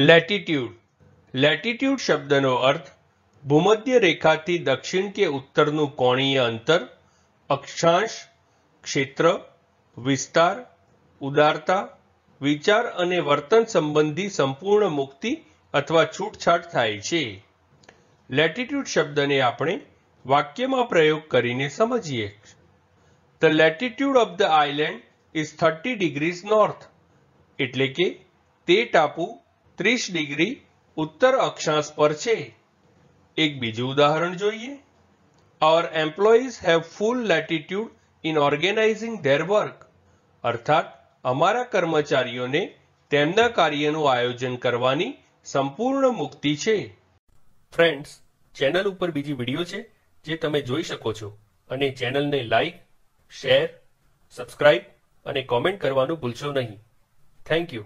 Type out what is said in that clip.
Latitude latitude શબ્દનો અર્થ ભૂમધ્ય રેખાથી દક્ષિણ કે ઉત્તરનું કોણીય અંતર, અક્ષાંશ, ક્ષેત્ર, વિસ્તાર, ઉદારતા, વિચાર અને વર્તન સંબંધી સંપૂર્ણ મુક્તિ અથવા છૂટછાટ થાય છે. લેટિટ્યૂડ શબ્દને આપણે વાક્યમાં પ્રયોગ કરીને સમજીએ. The latitude of the island is thirty degrees north એટલે કે તે ટાપુ ત્રીસ ડિગ્રી ઉત્તર અક્ષાંશ પર છે. એક બીજું ઉદાહરણ જોઈએ. Our employees have full latitude in organizing their work. અર્થાત, અમારા કર્મચારીઓને તેમના કાર્યનું આયોજન કરવાની સંપૂર્ણ મુક્તિ છે. ફ્રેન્ડ્સ ચેનલ ઉપર બીજી વીડિયો છે, જે તમે જોઈ શકો છો. અને ચેનલને લાઈક શેર સબસ્ક્રાઇબ અને કોમેન્ટ કરવાનું ભૂલશો નહીં. Thank you